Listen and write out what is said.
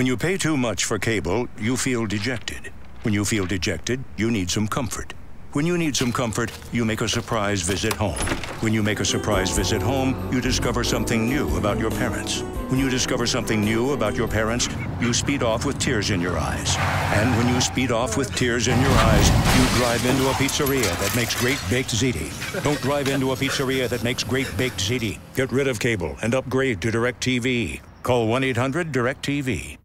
When you pay too much for cable, you feel dejected. When you feel dejected, you need some comfort. When you need some comfort, you make a surprise visit home. When you make a surprise visit home, you discover something new about your parents. When you discover something new about your parents, you speed off with tears in your eyes. And when you speed off with tears in your eyes, you drive into a pizzeria that makes great baked ziti. Don't drive into a pizzeria that makes great baked ziti. Get rid of cable and upgrade to DirecTV. Call 1 800 DirecTV.